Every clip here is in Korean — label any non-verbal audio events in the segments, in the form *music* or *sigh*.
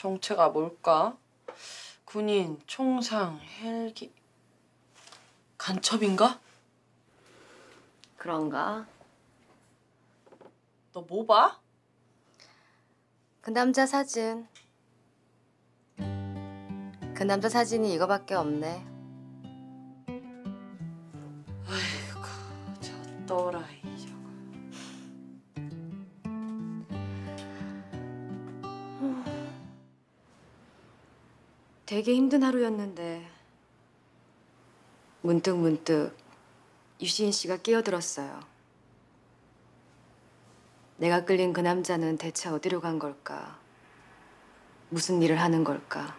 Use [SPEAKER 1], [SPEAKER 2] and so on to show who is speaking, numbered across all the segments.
[SPEAKER 1] 정체가 뭘까? 군인, 총상, 헬기... 간첩인가?
[SPEAKER 2] 그런가?
[SPEAKER 1] 너 뭐 봐?
[SPEAKER 2] 그 남자 사진. 그 남자 사진이 이거밖에 없네. 되게 힘든 하루였는데 문득 문득 유시인 씨가 끼어들었어요. 내가 끌린 그 남자는 대체 어디로 간 걸까? 무슨 일을 하는 걸까?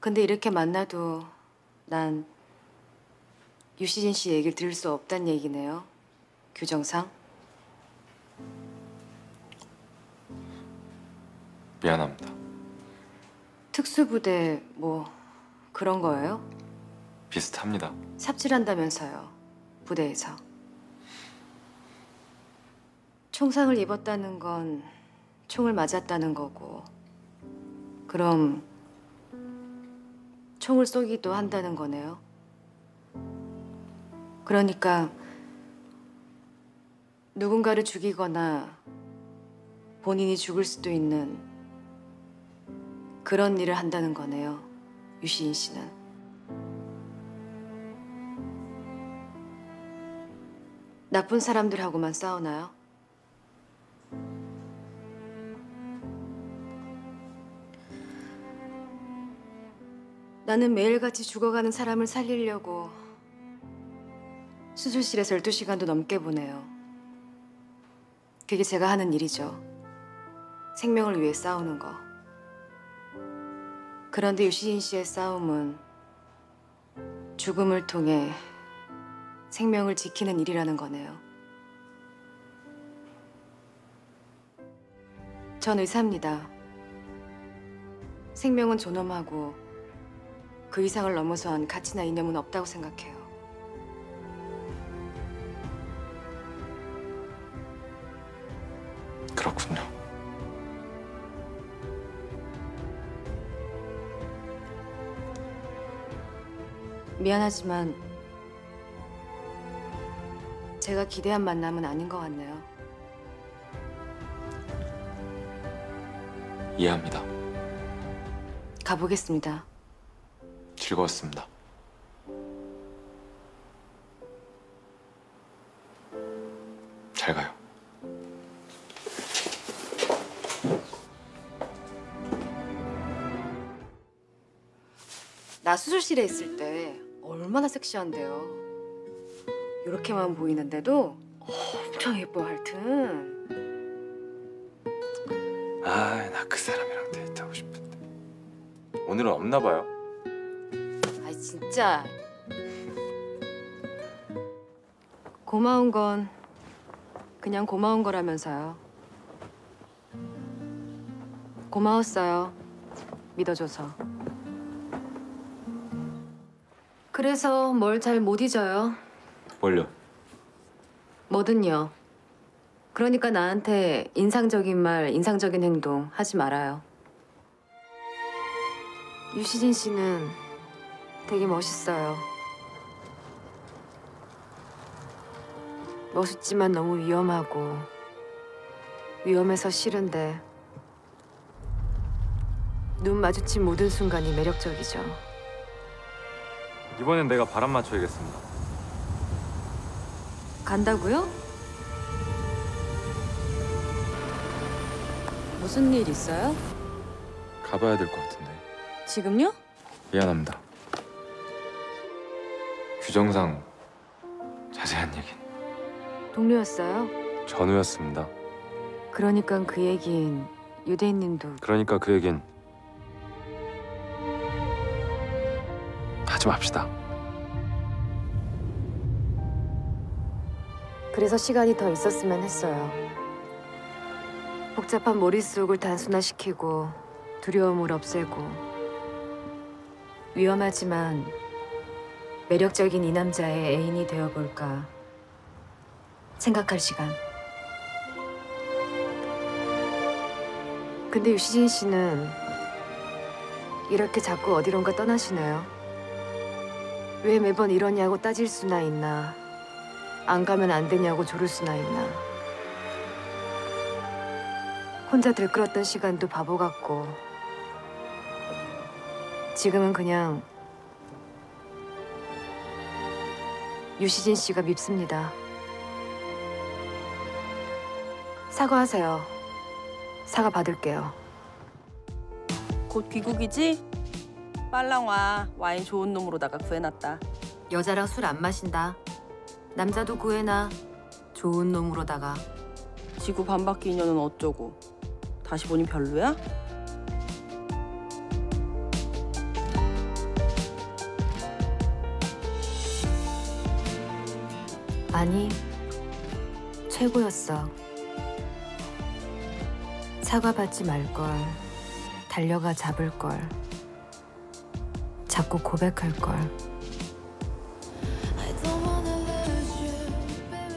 [SPEAKER 2] 근데 이렇게 만나도 난 유시진 씨 얘기를 들을 수 없단 얘기네요. 규정상.
[SPEAKER 3] 미안합니다.
[SPEAKER 2] 특수부대 뭐 그런 거예요?
[SPEAKER 3] 비슷합니다.
[SPEAKER 2] 삽질한다면서요. 부대에서. 총상을 입었다는 건 총을 맞았다는 거고. 그럼 총을 쏘기도 한다는 거네요. 그러니까 누군가를 죽이거나 본인이 죽을 수도 있는 그런 일을 한다는 거네요. 유시인 씨는. 나쁜 사람들하고만 싸우나요? 나는 매일같이 죽어가는 사람을 살리려고 수술실에서 12시간도 넘게 보내요. 그게 제가 하는 일이죠. 생명을 위해 싸우는 거. 그런데 유시진 씨의 싸움은 죽음을 통해 생명을 지키는 일이라는 거네요. 전 의사입니다. 생명은 존엄하고 그 이상을 넘어선 가치나 이념은 없다고 생각해요.
[SPEAKER 3] 그렇군요.
[SPEAKER 2] 미안하지만 제가 기대한 만남은 아닌 것 같네요.
[SPEAKER 3] 이해합니다.
[SPEAKER 2] 가보겠습니다.
[SPEAKER 3] 즐거웠습니다. 잘 가요.
[SPEAKER 2] 나 수술실에 있을 때 얼마나 섹시한데요. 이렇게만 보이는데도 엄청 예뻐 하여튼.
[SPEAKER 3] 아, 나 그 사람이랑 데이트하고 싶은데. 오늘은 없나 봐요.
[SPEAKER 2] 아이 진짜. 고마운 건 그냥 고마운 거라면서요. 고마웠어요. 믿어줘서. 그래서 뭘 잘 못 잊어요.
[SPEAKER 3] 뭘요?
[SPEAKER 2] 뭐든요. 그러니까 나한테 인상적인 말, 인상적인 행동 하지 말아요. 유시진 씨는 되게 멋있어요. 멋있지만 너무 위험하고 위험해서 싫은데 눈 마주친 모든 순간이 매력적이죠.
[SPEAKER 3] 이번엔 내가 바람 맞춰야겠습니다.
[SPEAKER 2] 간다고요? 무슨 일 있어요?
[SPEAKER 3] 가봐야 될 것 같은데.
[SPEAKER 2] 지금요?
[SPEAKER 3] 미안합니다. 규정상 자세한 얘긴
[SPEAKER 2] 동료였어요?
[SPEAKER 3] 전우였습니다.
[SPEAKER 2] 그러니까 그 얘긴 유대인님도
[SPEAKER 3] 그러니까 그 얘긴 하지 맙시다.
[SPEAKER 2] 그래서 시간이 더 있었으면 했어요. 복잡한 머릿속을 단순화시키고 두려움을 없애고 위험하지만 매력적인 이 남자의 애인이 되어볼까 생각할 시간. 근데 유시진 씨는 이렇게 자꾸 어디론가 떠나시네요. 왜 매번 이러냐고 따질 수나 있나. 안 가면 안 되냐고 조를 수나 있나. 혼자 들끓었던 시간도 바보 같고 지금은 그냥 유시진 씨가 밉습니다. 사과하세요. 사과 받을게요.
[SPEAKER 4] 곧 귀국이지? 빨랑 와. 와인 좋은 놈으로다가 구해놨다.
[SPEAKER 2] 여자랑 술 안 마신다. 남자도 구해놔. 좋은 놈으로다가.
[SPEAKER 4] 지구 반바퀴 인연은 어쩌고? 다시 보니 별로야?
[SPEAKER 2] 아니, 최고였어. 사과 받지 말걸. 달려가 잡을걸. 자꾸 고백할걸.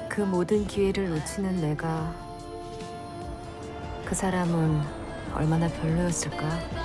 [SPEAKER 2] 그 모든 기회를 놓치는 내가 그 사람은 얼마나 별로였을까?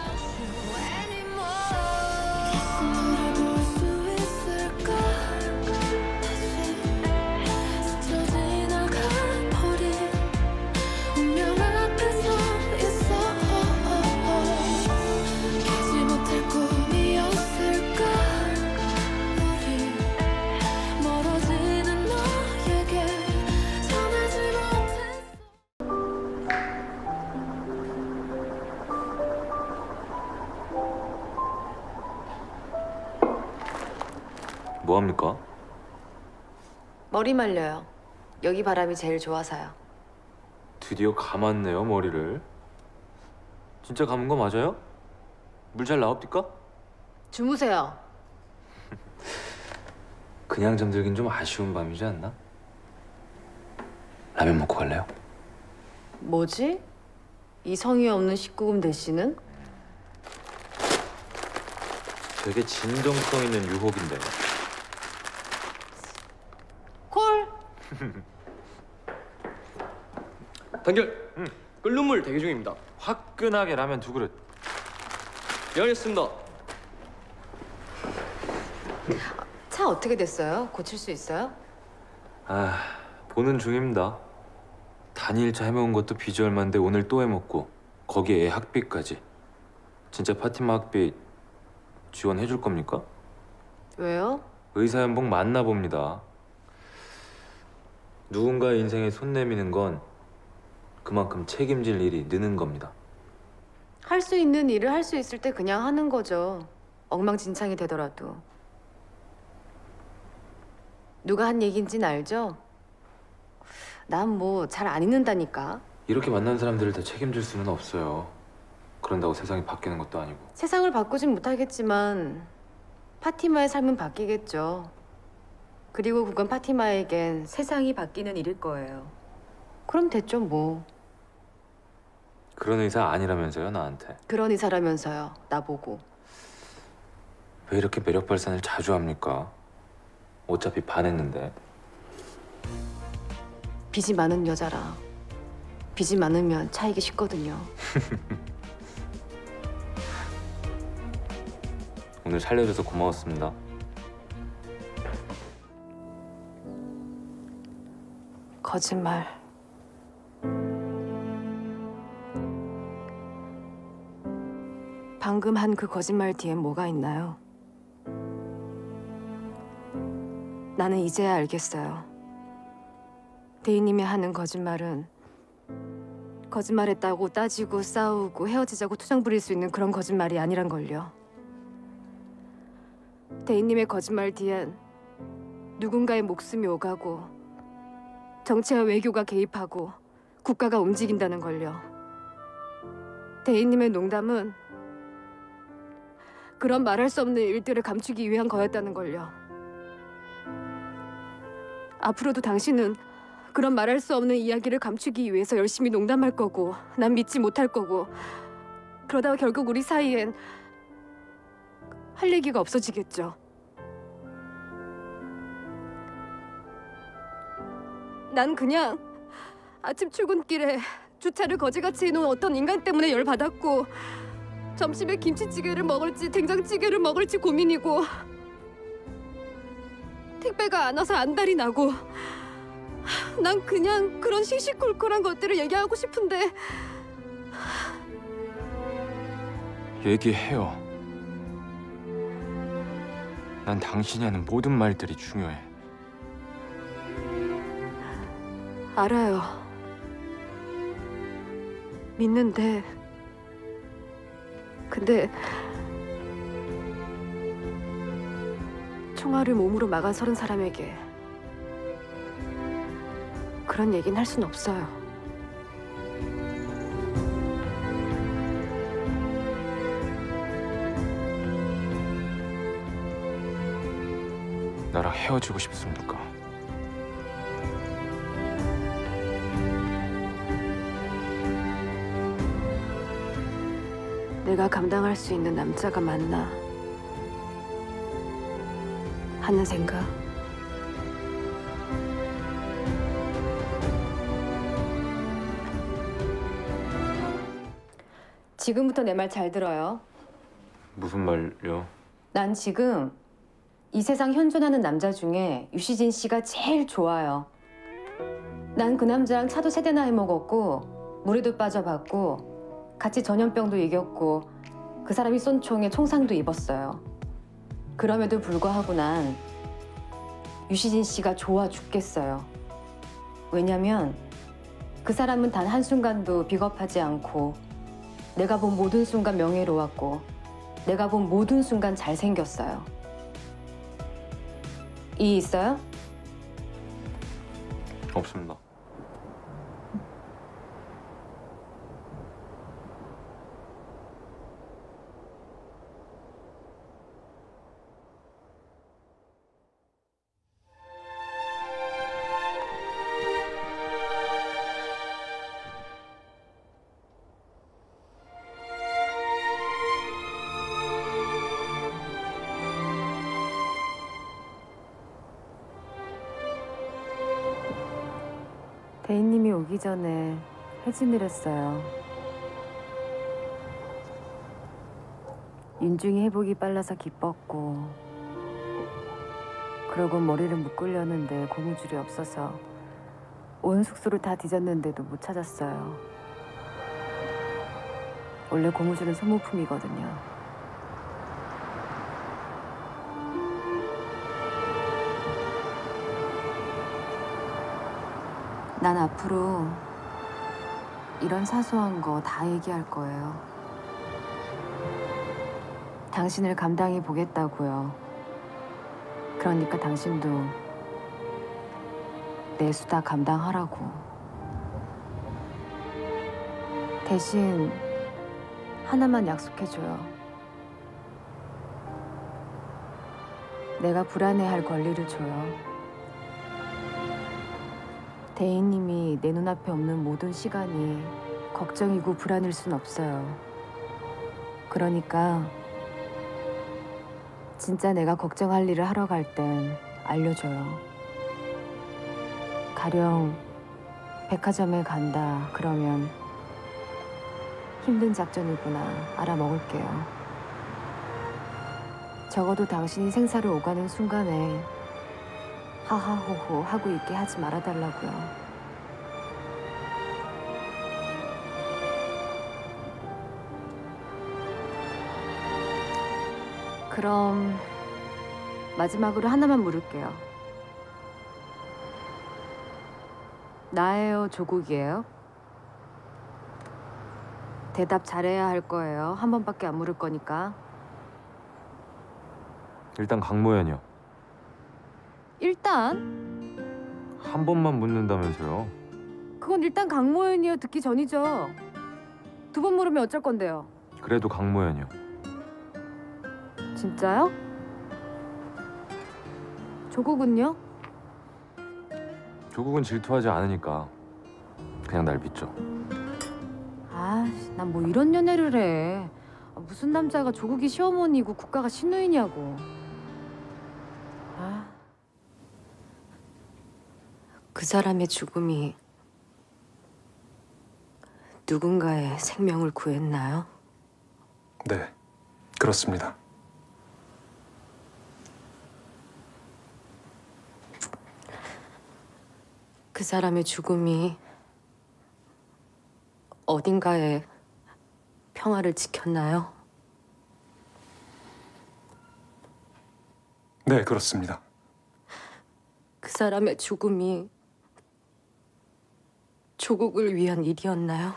[SPEAKER 2] 머리 말려요. 여기 바람이 제일 좋아서요.
[SPEAKER 3] 드디어 감았네요 머리를. 진짜 감은 거 맞아요? 물 잘 나옵니까?
[SPEAKER 2] 주무세요. *laughs*
[SPEAKER 3] 그냥 잠들긴 좀 아쉬운 밤이지 않나? 라면 먹고 갈래요?
[SPEAKER 2] 뭐지? 이 성의 없는 19금 대씨는?
[SPEAKER 3] 되게 진정성 있는 유혹인데.
[SPEAKER 2] 콜! *laughs*
[SPEAKER 5] 단결. 끓는 물 대기 중입니다.
[SPEAKER 3] 화끈하게 라면 두 그릇.
[SPEAKER 5] 예, 알겠습니다.
[SPEAKER 2] 차 어떻게 됐어요? 고칠 수 있어요?
[SPEAKER 3] 아 보는 중입니다. 단일차 해먹은 것도 빚이 얼만데 오늘 또 해먹고 거기에 애 학비까지. 진짜 파티마 학비 지원해 줄 겁니까?
[SPEAKER 2] 왜요?
[SPEAKER 3] 의사 연봉 맞나 봅니다. 누군가의 인생에 손 내미는 건 그만큼 책임질 일이 느는 겁니다.
[SPEAKER 2] 할 수 있는 일을 할 수 있을 때 그냥 하는 거죠. 엉망진창이 되더라도. 누가 한 얘긴진 알죠? 난 뭐 잘안 잊는다니까.
[SPEAKER 3] 이렇게 만난 사람들을 다 책임질 수는 없어요. 그런다고 세상이 바뀌는 것도 아니고.
[SPEAKER 2] 세상을 바꾸진 못하겠지만 파티마의 삶은 바뀌겠죠. 그리고 그건 파티마에겐 세상이 바뀌는 일일 거예요. 그럼 됐죠 뭐.
[SPEAKER 3] 그런 의사 아니라면서요 나한테.
[SPEAKER 2] 그런 의사라면서요. 나보고.
[SPEAKER 3] 왜 이렇게 매력 발산을 자주 합니까? 어차피 반했는데.
[SPEAKER 2] 빚이 많은 여자라. 빚이 많으면 차이기 쉽거든요. *laughs*
[SPEAKER 3] 오늘 살려줘서 고마웠습니다.
[SPEAKER 2] 거짓말. 방금 한 그 거짓말 뒤엔 뭐가 있나요? 나는 이제야 알겠어요. 대인님이 하는 거짓말은 거짓말했다고 따지고 싸우고 헤어지자고 투정 부릴 수 있는 그런 거짓말이 아니란 걸요. 대인님의 거짓말 뒤엔 누군가의 목숨이 오가고 정치와 외교가 개입하고 국가가 움직인다는 걸요. 대인님의 농담은 그런 말할 수 없는 일들을 감추기 위한 거였다는 걸요. 앞으로도 당신은 그런 말할 수 없는 이야기를 감추기 위해서 열심히 농담할 거고 난 믿지 못할 거고 그러다가 결국 우리 사이엔 할 얘기가 없어지겠죠. 난 그냥 아침 출근길에
[SPEAKER 6] 주차를 거지같이 해놓은 어떤 인간 때문에 열받았고 점심에 김치찌개를 먹을지 된장찌개를 먹을지 고민이고 택배가 안 와서 안달이 나고 난 그냥 그런 시시콜콜한 것들을 얘기하고 싶은데
[SPEAKER 3] 얘기해요. 난 당신이 하는 모든 말들이 중요해.
[SPEAKER 6] 알아요. 믿는데 근데 총알을 몸으로 막아 서른 사람에게 그런 얘기는 할 순 없어요.
[SPEAKER 3] 나랑 헤어지고 싶습니까?
[SPEAKER 6] 내가 감당할 수 있는 남자가 맞나 하는 생각.
[SPEAKER 2] 지금부터 내 말 잘 들어요.
[SPEAKER 3] 무슨 말요?
[SPEAKER 2] 난 지금 이 세상 현존하는 남자 중에 유시진 씨가 제일 좋아요. 난 그 남자랑 차도 세 대나 해먹었고 물에도 빠져봤고 같이 전염병도 이겼고 그 사람이 쏜 총에 총상도 입었어요. 그럼에도 불구하고 난 유시진 씨가 좋아 죽겠어요. 왜냐면 그 사람은 단 한순간도 비겁하지 않고 내가 본 모든 순간 명예로웠고 내가 본 모든 순간 잘생겼어요. 이 있어요?
[SPEAKER 3] 없습니다.
[SPEAKER 2] 이 오기 전에 해진을 했어요. 윤중이 회복이 빨라서 기뻤고 그러고 머리를 묶으려는데 고무줄이 없어서 온 숙소를 다 뒤졌는데도 못 찾았어요. 원래 고무줄은 소모품이거든요. 난 앞으로 이런 사소한 거 다 얘기할 거예요. 당신을 감당해 보겠다고요. 그러니까 당신도 내 수다 감당하라고. 대신 하나만 약속해줘요. 내가 불안해할 권리를 줘요. 대인님이 내 눈앞에 없는 모든 시간이 걱정이고 불안일 순 없어요. 그러니까 진짜 내가 걱정할 일을 하러 갈 땐 알려줘요. 가령 백화점에 간다 그러면 힘든 작전이구나 알아먹을게요. 적어도 당신이 생사를 오가는 순간에 하하호호 하고 있게 하지 말아달라고요. 그럼 마지막으로 하나만 물을게요. 나예요, 조국이에요? 대답 잘해야 할 거예요. 한 번밖에 안 물을 거니까.
[SPEAKER 3] 일단 강모현이요.
[SPEAKER 6] 일단
[SPEAKER 3] 한 번만 묻는다면서요.
[SPEAKER 6] 그건 일단 강모현이요 듣기 전이죠. 두 번 물으면 어쩔 건데요.
[SPEAKER 3] 그래도 강모현이요.
[SPEAKER 6] 진짜요? 조국은요?
[SPEAKER 3] 조국은 질투하지 않으니까 그냥 날 믿죠.
[SPEAKER 6] 아, 난뭐 이런 연애를 해. 아, 무슨 남자가 조국이 시어머니고 국가가 신우이냐고. 아. 그 사람의 죽음이
[SPEAKER 2] 누군가의 생명을 구했나요?
[SPEAKER 7] 네, 그렇습니다.
[SPEAKER 2] 그 사람의 죽음이 어딘가에 평화를 지켰나요?
[SPEAKER 7] 네, 그렇습니다.
[SPEAKER 2] 그 사람의 죽음이 조국을 위한 일이었나요?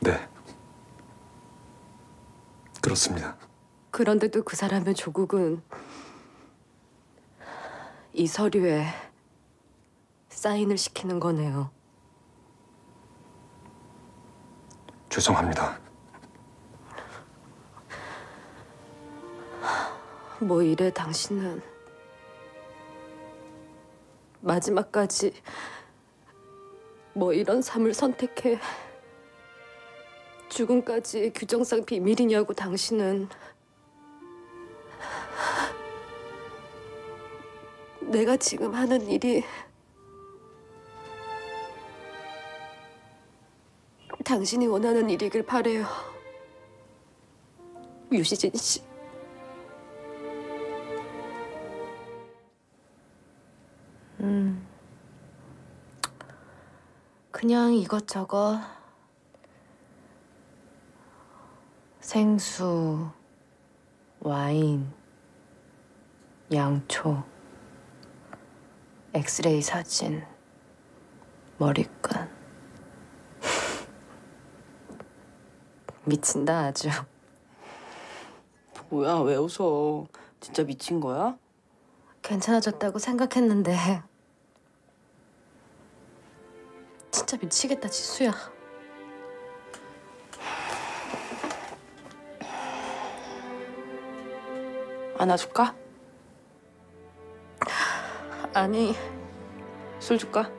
[SPEAKER 7] 네. 그렇습니다.
[SPEAKER 2] 그런데도 그 사람의 조국은 이 서류에 사인을 시키는 거네요.
[SPEAKER 7] 죄송합니다.
[SPEAKER 2] 뭐 이래 당신은 마지막까지 뭐 이런 삶을 선택해 죽음까지 규정상 비밀이냐고 당신은 내가 지금 하는 일이 당신이 원하는 일이길 바래요. 유시진 씨. 음. 그냥 이것저것 생수, 와인, 양초, 엑스레이 사진, 머리끈. *laughs* 미친다 아주.
[SPEAKER 4] 뭐야 왜 웃어? 진짜 미친 거야?
[SPEAKER 2] 괜찮아졌다고 생각했는데 진짜 미치겠다 지수야.
[SPEAKER 4] 안아줄까?
[SPEAKER 2] 아니
[SPEAKER 4] 술 줄까?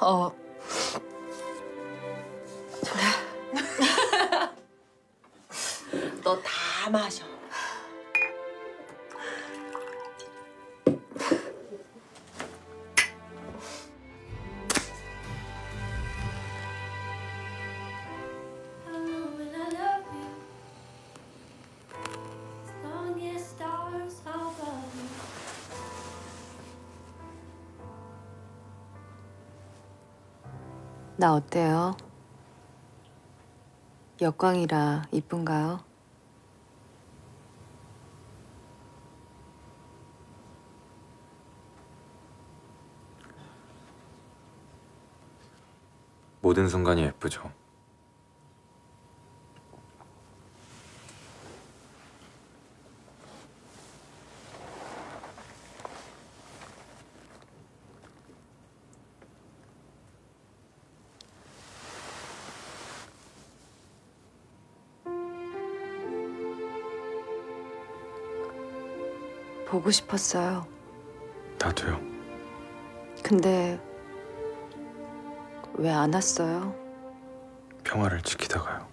[SPEAKER 2] 어 *laughs*
[SPEAKER 1] 너 다 마셔.
[SPEAKER 2] 나 어때요? 역광이라 이쁜가요?
[SPEAKER 3] 모든 순간이 예쁘죠.
[SPEAKER 2] 보고 싶었어요.
[SPEAKER 3] 나도요.
[SPEAKER 2] 근데 왜 안 왔어요?
[SPEAKER 3] 평화를 지키다가요.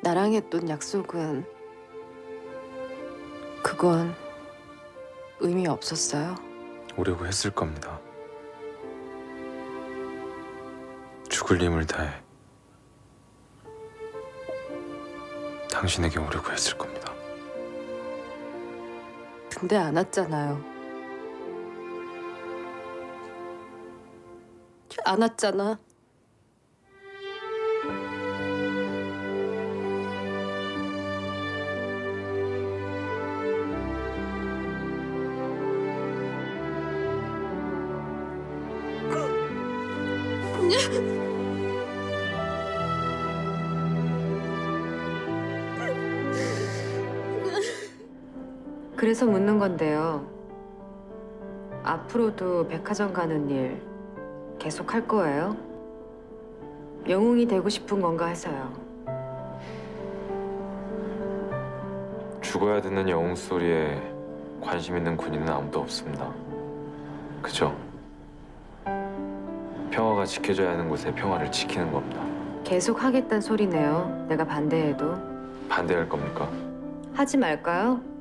[SPEAKER 2] 나랑 했던 약속은 그건 의미 없었어요.
[SPEAKER 3] 오려고 했을 겁니다. 죽을 힘을 다해 당신에게 오려고 했을 겁니다.
[SPEAKER 2] 근데 안 왔잖아요. 안 왔잖아. 그래서 묻는 건데요. 앞으로도 백화점 가는 일 계속 할 거예요? 영웅이 되고 싶은 건가 해서요.
[SPEAKER 3] 죽어야 듣는 영웅 소리에 관심 있는 군인은 아무도 없습니다. 그죠? 평화가 지켜져야 하는 곳에 평화를 지키는 겁니다.
[SPEAKER 2] 계속 하겠단 소리네요. 내가 반대해도.
[SPEAKER 3] 반대할 겁니까?
[SPEAKER 2] 하지 말까요?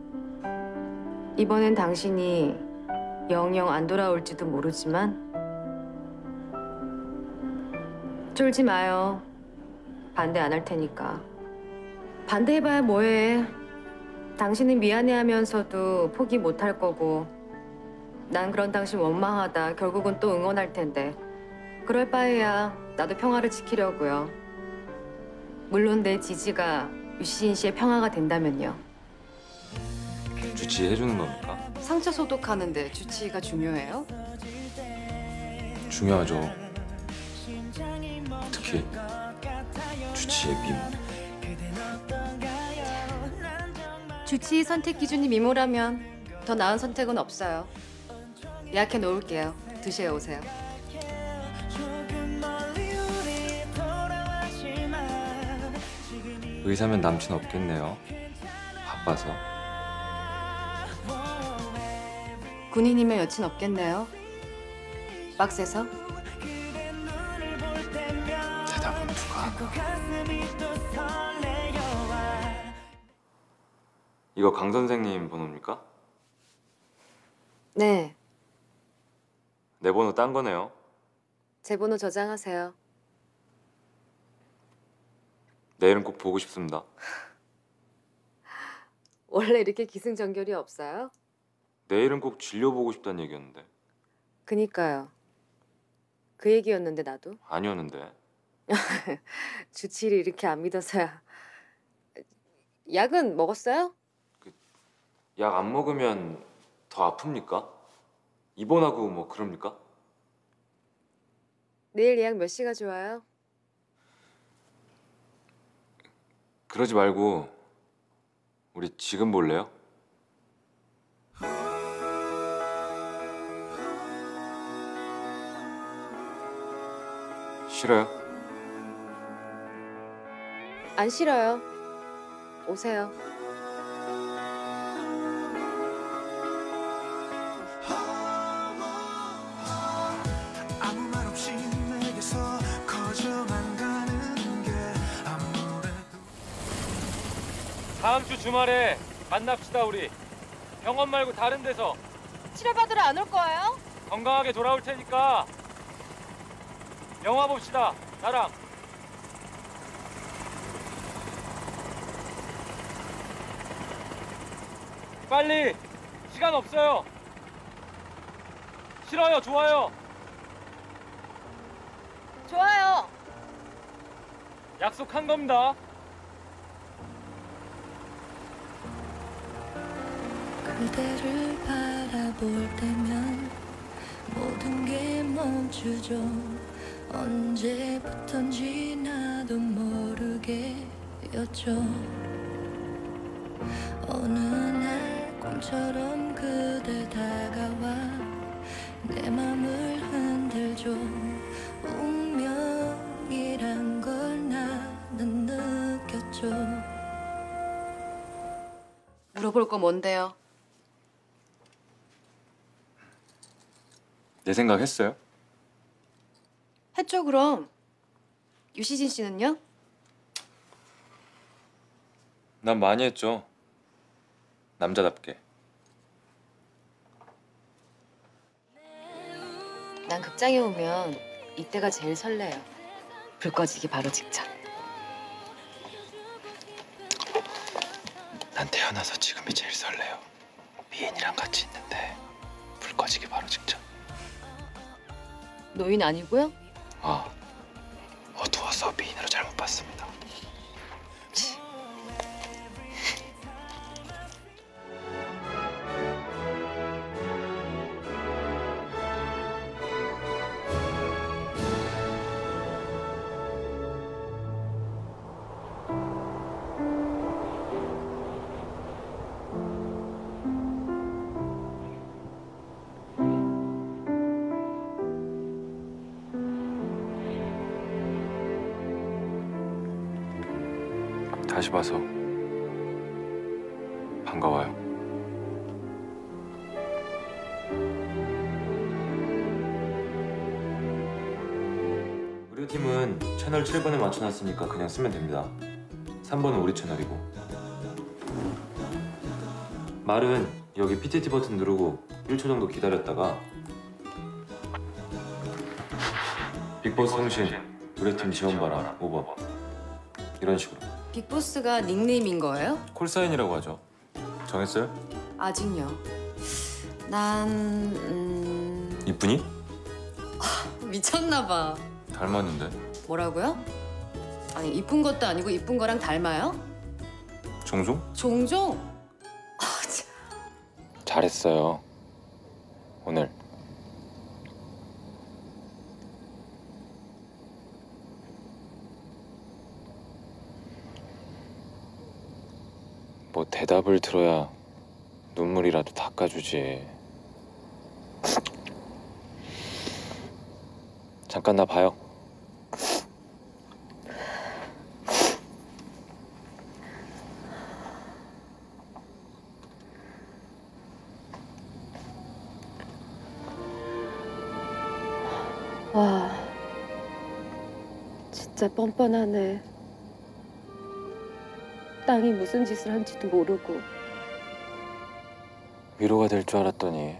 [SPEAKER 2] 이번엔 당신이 영영 안 돌아올지도 모르지만 쫄지 마요. 반대 안 할 테니까. 반대해봐야 뭐해. 당신은 미안해하면서도 포기 못 할 거고 난 그런 당신 원망하다 결국은 또 응원할 텐데 그럴 바에야 나도 평화를 지키려고요. 물론 내 지지가 유시진 씨의 평화가 된다면요.
[SPEAKER 3] 주치해 주는 겁니까?
[SPEAKER 8] 상처 소독하는데 주치의가 중요해요?
[SPEAKER 3] 중요하죠. 특히 주치의 미모.
[SPEAKER 8] 주치의 선택 기준이 미모라면 더 나은 선택은 없어요. 예약해 놓을게요. 드셔 오세요.
[SPEAKER 3] 의사면 남친 없겠네요. 바빠서.
[SPEAKER 8] 군인이면 여친 없겠네요. 빡세서?
[SPEAKER 3] 대답은 누가 하나. 이거 강 선생님 번호입니까?
[SPEAKER 2] 네,
[SPEAKER 3] 내 번호 딴 거네요.
[SPEAKER 2] 제 번호 저장하세요.
[SPEAKER 3] 내일은 꼭 보고 싶습니다. *laughs*
[SPEAKER 2] 원래 이렇게 기승전결이 없어요?
[SPEAKER 3] 내일은 꼭 진료 보고 싶다는 얘기였는데
[SPEAKER 2] 그니까요. 그 얘기였는데 나도
[SPEAKER 3] 아니었는데 *laughs*
[SPEAKER 2] 주치를 이렇게 안 믿어서야. 약은 먹었어요?
[SPEAKER 3] 약안 먹으면 더 아픕니까? 입원하고 뭐 그럽니까?
[SPEAKER 2] 내일 예약 몇 시가 좋아요?
[SPEAKER 3] 그러지 말고 우리 지금 볼래요? 싫어요?
[SPEAKER 2] 안 싫어요. 오세요.
[SPEAKER 3] 다음 주 주말에 만납시다 우리 병원 말고 다른 데서
[SPEAKER 9] 치료받으러 안 올 거예요?
[SPEAKER 3] 건강하게 돌아올 테니까 영화 봅시다. 나랑. 빨리. 시간 없어요. 싫어요. 좋아요.
[SPEAKER 9] 좋아요.
[SPEAKER 3] 약속한 겁니다.
[SPEAKER 10] 그대를 바라볼 때면 모든 게 멈추죠 언제부턴지 나도 모르게였죠 어느 날 꿈처럼 그대 다가와 내 맘을 흔들죠 운명이란 걸 나는 느꼈죠
[SPEAKER 8] 물어볼 거 뭔데요?
[SPEAKER 3] 내 생각 했어요?
[SPEAKER 8] 했죠 그럼. 유시진 씨는요?
[SPEAKER 3] 난 많이 했죠 남자답게
[SPEAKER 8] 난 극장에 오면 이때가 제일 설레요. 불 꺼지기 바로 직전.
[SPEAKER 3] 난 태어나서 지금이 제일 설레요 미인이랑 같이 있는데 불 꺼지기 바로 직전
[SPEAKER 8] 노인 아니고요?
[SPEAKER 3] 아 어두워서 미인으로 잘못 봤습니다 다시 봐서 반가워요. 의료팀은 채널 7번에 맞춰놨으니까 그냥 쓰면 됩니다. 3번은 우리 채널이고 말은 여기 PTT 버튼 누르고 1초 정도 기다렸다가 빅보스 통신 우리 팀 지원 바람 오버 이런 식으로
[SPEAKER 1] 빅보스가 닉네임인 거예요?
[SPEAKER 3] 콜사인이라고 하죠. 정했어요?
[SPEAKER 1] 아직요. 난 음...
[SPEAKER 3] 이쁜이?
[SPEAKER 1] 미쳤나 봐.
[SPEAKER 3] 닮았는데
[SPEAKER 1] 뭐라고요? 아니 이쁜 것도 아니고 이쁜 거랑 닮아요?
[SPEAKER 3] 종종?
[SPEAKER 1] 종종? 아, 참.
[SPEAKER 3] 잘했어요. 오늘 뭐 대답을 들어야 눈물이라도 닦아주지. 잠깐 나 봐요.
[SPEAKER 2] 와, 진짜 뻔뻔하네. 땅이 무슨 짓을 한지도 모르고
[SPEAKER 3] 위로가 될 줄 알았더니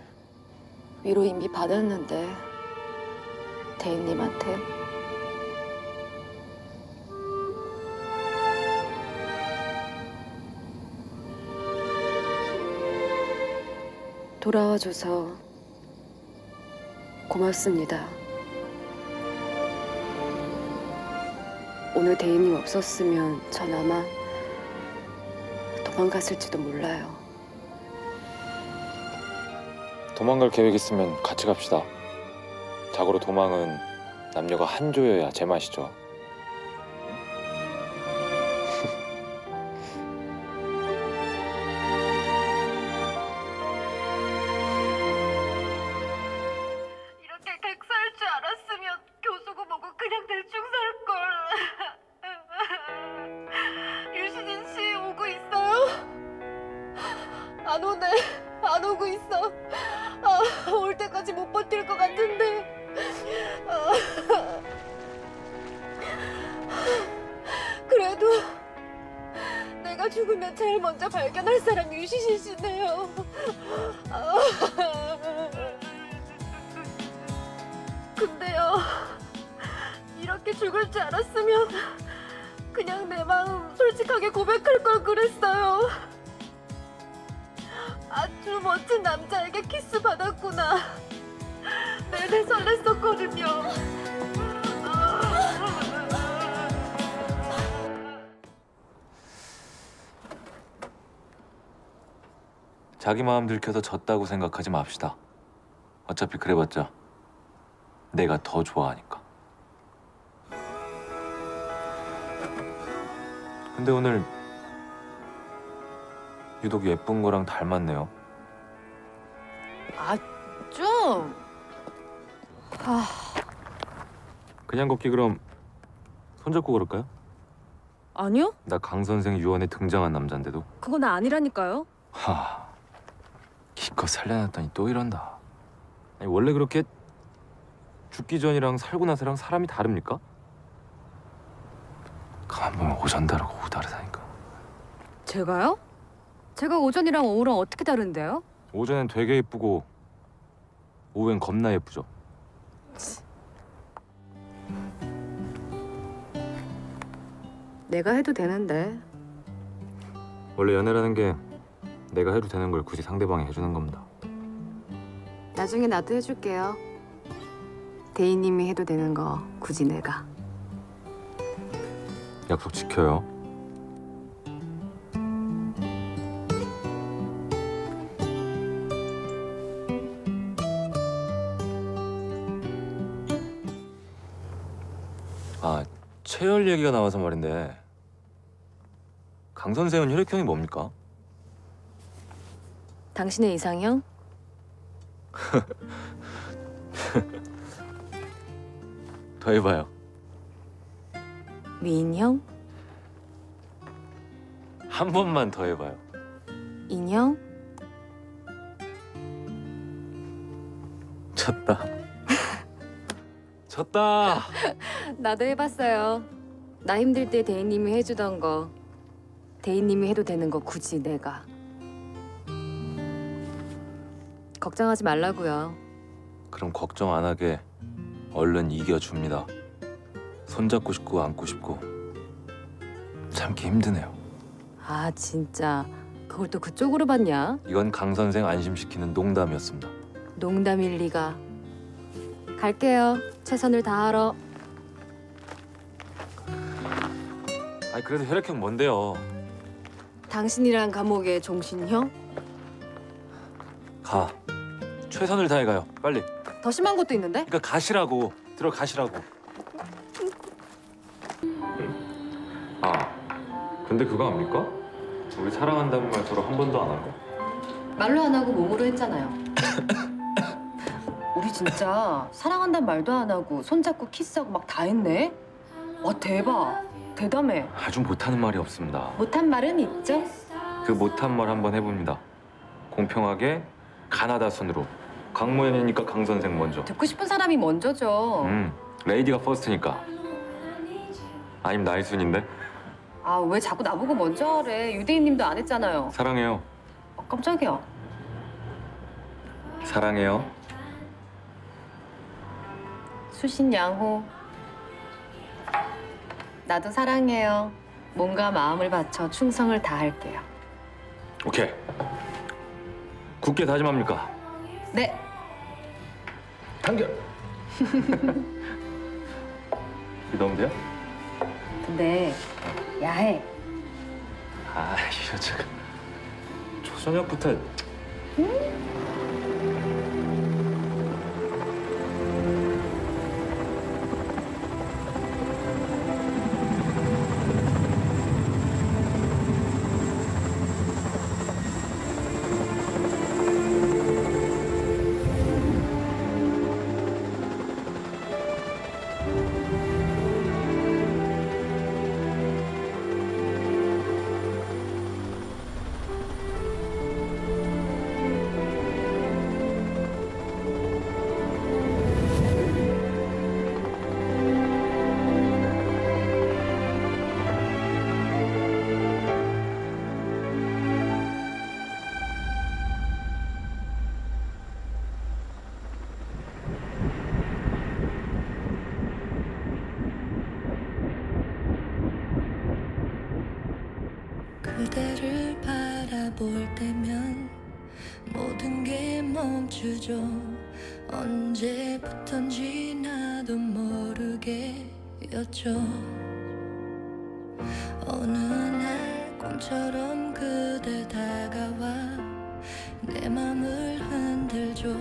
[SPEAKER 2] 위로 이미 받았는데 대인님한테 돌아와줘서 고맙습니다. 오늘 대인님 없었으면 전 아마 도망갔을지도 몰라요.
[SPEAKER 3] 도망갈 계획 있으면 같이 갑시다. 자고로 도망은 남녀가 한 조여야 제맛이죠.
[SPEAKER 2] 안 오네. 안 오고 있어. 아, 올 때까지 못 버틸 것 같은데. 아. 그래도 내가 죽으면 제일 먼저 발견할 사람이 유시진 씨네요. 아. 근데요, 이렇게 죽을 줄 알았으면 그냥 내 마음 솔직하게 고백할 걸 그랬어요. 아주 멋진 남자에게 키스 받았구나. 내내 설렜었거든요.
[SPEAKER 3] 자기 마음 들켜서 졌다고 생각하지 맙시다. 어차피 그래봤자 내가 더 좋아하니까. 근데 오늘 유독 예쁜 거랑 닮았네요.
[SPEAKER 1] 아 좀.
[SPEAKER 3] 그냥 걷기 그럼 손잡고 걸을까요?
[SPEAKER 4] 아니요?
[SPEAKER 3] 나 강 선생 유언에 등장한 남잔데도
[SPEAKER 4] 그건 아니라니까요.
[SPEAKER 3] 하 기껏 살려놨더니 또 이런다. 아니, 원래 그렇게 죽기 전이랑 살고 나서랑 사람이 다릅니까? 가만 보면 오전 다르고 오후 다르다니까.
[SPEAKER 1] 제가요? 제가 오전이랑 오후랑 어떻게 다른데요?
[SPEAKER 3] 오전엔 되게 예쁘고 오후엔 겁나 예쁘죠.
[SPEAKER 1] 내가 해도 되는데.
[SPEAKER 3] 원래 연애라는 게 내가 해도 되는 걸 굳이 상대방이 해주는 겁니다.
[SPEAKER 1] 나중에 나도 해줄게요. 대인님이 해도 되는 거 굳이 내가.
[SPEAKER 3] 약속 지켜요. 체열 얘기가 나와서 말인데 강 선생은 혈액형이 뭡니까?
[SPEAKER 1] 당신의 이상형? *laughs*
[SPEAKER 3] 더 해봐요.
[SPEAKER 1] 미인형?
[SPEAKER 3] 한 번만 더 해봐요.
[SPEAKER 1] 인형?
[SPEAKER 3] 쳤다. 쳤다. *laughs*
[SPEAKER 1] 나도 해봤어요. 나 힘들 때 대인님이 해주던 거 대인님이 해도 되는 거 굳이 내가. 걱정하지 말라고요.
[SPEAKER 3] 그럼 걱정 안 하게 얼른 이겨줍니다. 손잡고 싶고 안고 싶고 참기 힘드네요.
[SPEAKER 2] 아 진짜 그걸 또 그쪽으로 봤냐?
[SPEAKER 3] 이건 강 선생 안심시키는 농담이었습니다.
[SPEAKER 2] 농담일 리가. 갈게요. 최선을 다하러.
[SPEAKER 3] 아니 그래도 혈액형 뭔데요?
[SPEAKER 2] 당신이란 감옥의 종신형?
[SPEAKER 3] 가. 최선을 다해 가요. 빨리.
[SPEAKER 2] 더 심한 것도 있는데?
[SPEAKER 3] 그러니까 가시라고. 들어가시라고. 아, 근데 그거 압니까? 우리 사랑한다는 말 서로 한 번도 안 하고.
[SPEAKER 11] 말로 안 하고 몸으로 했잖아요. *laughs* 진짜 사랑한다는 말도 안 하고 손잡고 키스하고 막 다 했네. 와 대박. 대담해.
[SPEAKER 3] 아주 못하는 말이 없습니다.
[SPEAKER 11] 못한 말은 있죠?
[SPEAKER 3] 그 못한 말 한번 해봅니다. 공평하게 가나다 순으로. 강모연이니까 강 선생 먼저.
[SPEAKER 11] 듣고 싶은 사람이 먼저죠.
[SPEAKER 3] 음, 레이디가 퍼스트니까. 아님 나이 순인데
[SPEAKER 11] 아 왜 자꾸 나보고 먼저 하래? 유대인님도 안 했잖아요.
[SPEAKER 3] 사랑해요.
[SPEAKER 11] 어, 깜짝이야.
[SPEAKER 3] 사랑해요.
[SPEAKER 11] 수신 양호. 나도 사랑해요. 몸과 마음을 바쳐 충성을 다할게요.
[SPEAKER 3] 오케이. 굳게 다짐합니까?
[SPEAKER 11] 네.
[SPEAKER 3] 단결. 믿으면 *laughs* 돼요?
[SPEAKER 11] 근데 야해.
[SPEAKER 3] 아, *laughs* 이거 지금 초저녁부터
[SPEAKER 10] 그 나도 모르게였죠. 어느 날 꿈처럼 그대 다가와 내 맘을 흔들죠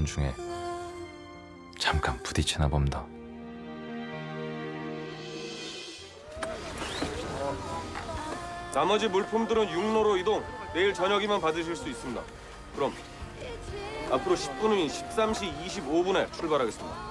[SPEAKER 3] 지나가는 중에 잠깐 부딪히나 봅니다.
[SPEAKER 12] 나머지 물품들은 육로로 이동. 내일 저녁이면 받으실 수 있습니다. 그럼 앞으로 10분 후인 13시 25분에 출발하겠습니다.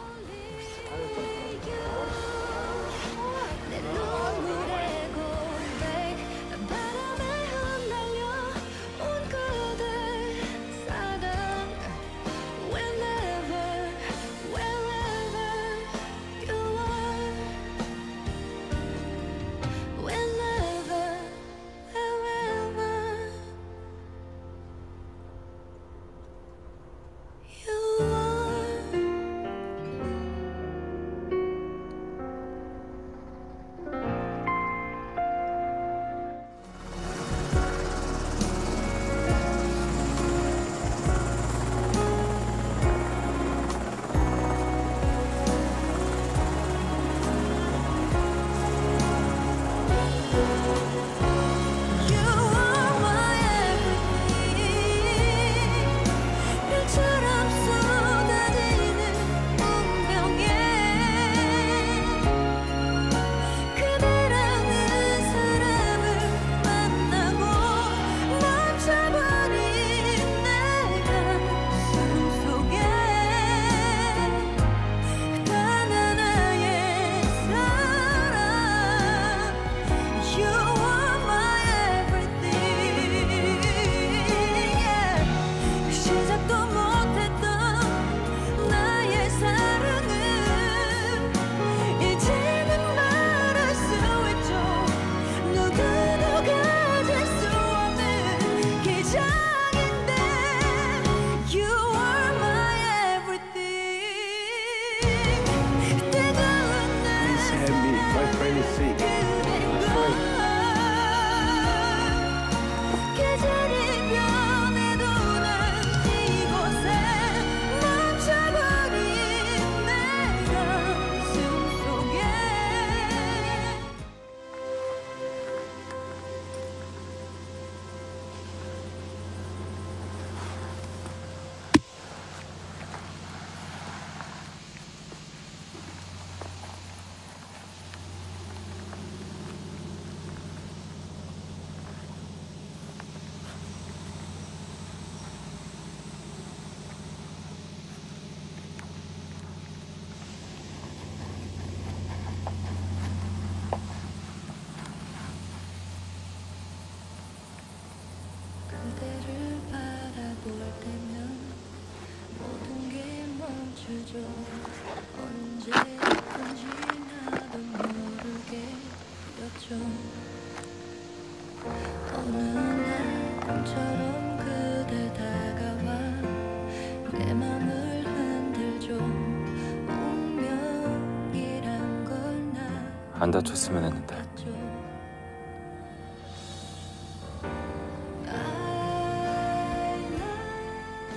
[SPEAKER 10] 안 다쳤으면 했는데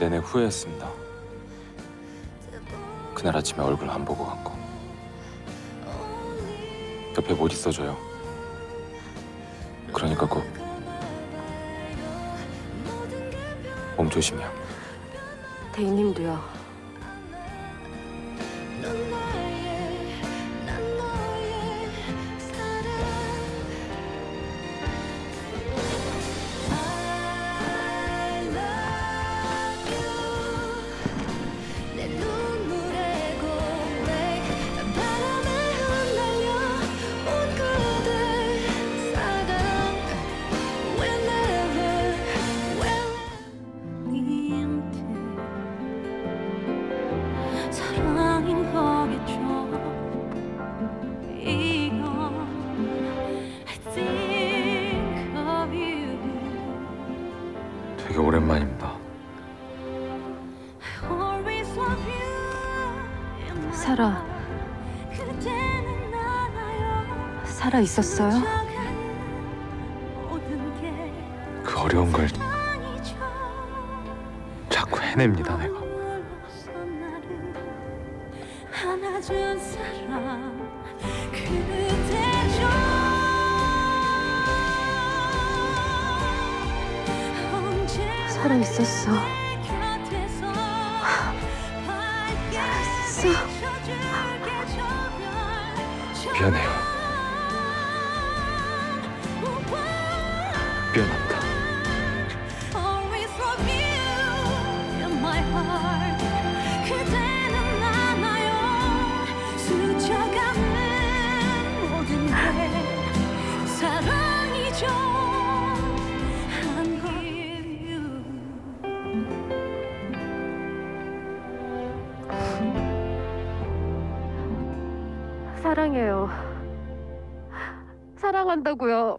[SPEAKER 10] 내내 후회했습니다. 그날 아침에 얼굴 안 보고 간 거. 옆에 못 있어줘요. 그러니까 꼭 몸 조심해요.
[SPEAKER 3] 대인님도요. 있었어요?
[SPEAKER 10] 그 어려운 걸 자꾸 해냅니다, 내가.
[SPEAKER 3] 살아 있었어.
[SPEAKER 13] 저 별.
[SPEAKER 10] 미안해요.
[SPEAKER 3] 한다고요.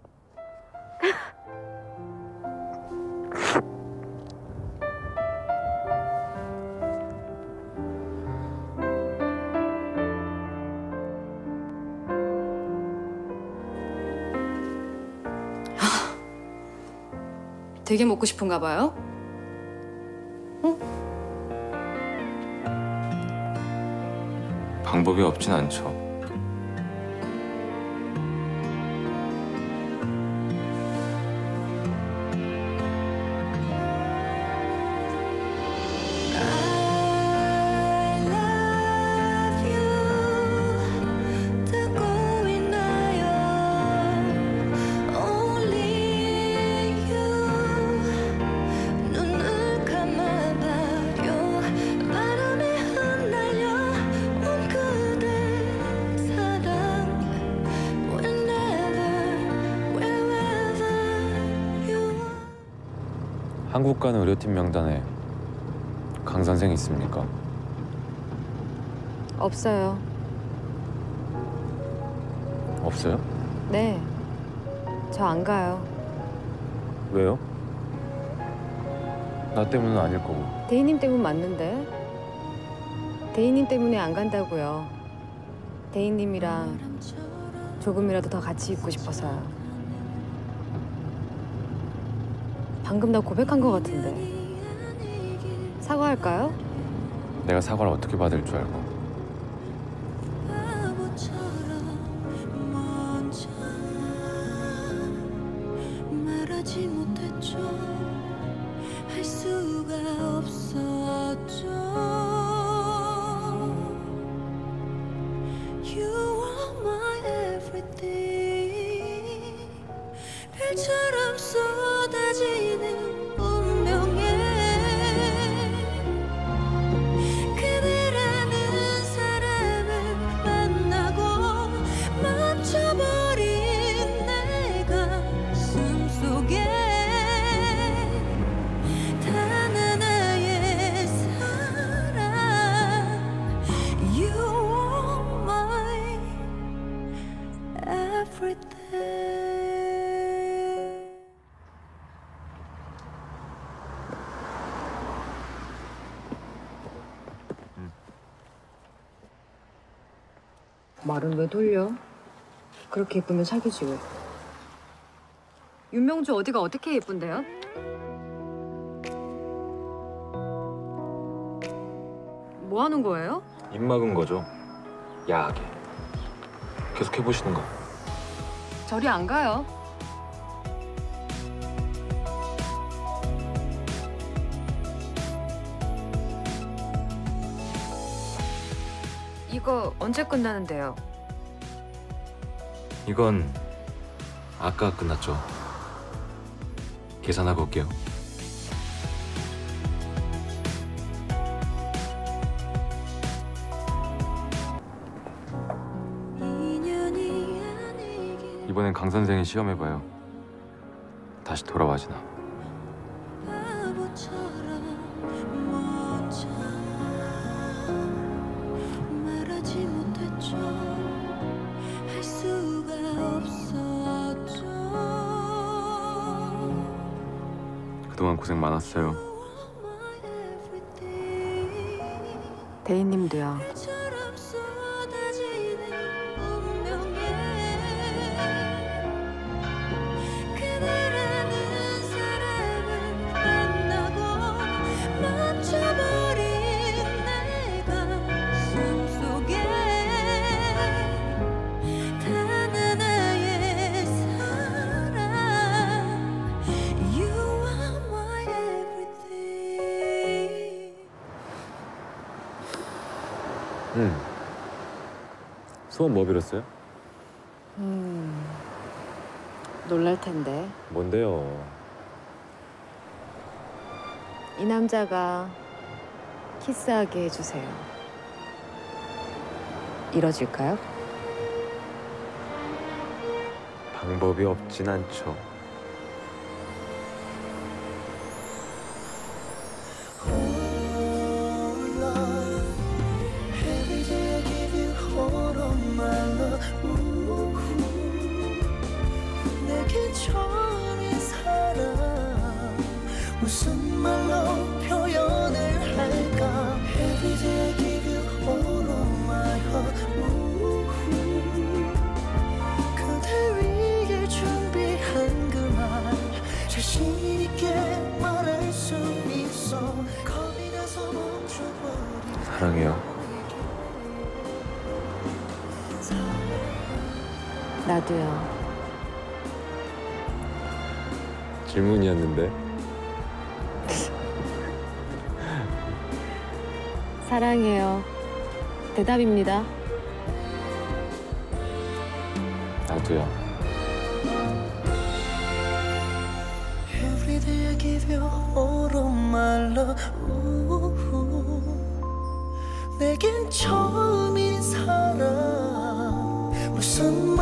[SPEAKER 14] 되게 먹고 싶은가 봐요?
[SPEAKER 10] 방법이 없진 않죠. 한국 가는 의료팀 명단에 강 선생 있습니까?
[SPEAKER 2] 없어요.
[SPEAKER 10] 없어요?
[SPEAKER 2] 네. 저 안 가요.
[SPEAKER 10] 왜요? 나 때문은 아닐 거고.
[SPEAKER 2] 대인님 때문 맞는데. 대인님 때문에 안 간다고요. 대인님이랑 조금이라도 더 같이 있고 싶어서요. 방금 나 고백한 것 같은데. 사과할까요?
[SPEAKER 10] 내가 사과를 어떻게 받을 줄 알고.
[SPEAKER 2] 말은 왜 돌려? 그렇게 예쁘면 사귀지 왜?
[SPEAKER 10] 윤명주 어디가 어떻게 예쁜데요? 뭐 하는 거예요?
[SPEAKER 15] 입 막은 거죠. 야하게. 계속 해보시는 거.
[SPEAKER 10] 저리 안 가요. 이거 언제 끝나는데요?
[SPEAKER 15] 이건 아까 끝났죠. 계산하고 올게요. 이번엔 강 선생이 시험해봐요. 다시 돌아와지나. 고생 많았어요.
[SPEAKER 10] 대인님도요.
[SPEAKER 15] 소원 뭐 빌었어요?
[SPEAKER 10] 음, 놀랄 텐데
[SPEAKER 15] 뭔데요?
[SPEAKER 10] 이 남자가 키스하게 해주세요. 이뤄질까요?
[SPEAKER 15] 방법이 없진 않죠. 사랑해요.
[SPEAKER 10] 나도요.
[SPEAKER 15] 질문이었는데.
[SPEAKER 10] 사랑해요. 대답입니다.
[SPEAKER 15] 나도요.
[SPEAKER 16] 내겐 처음인 사랑 무슨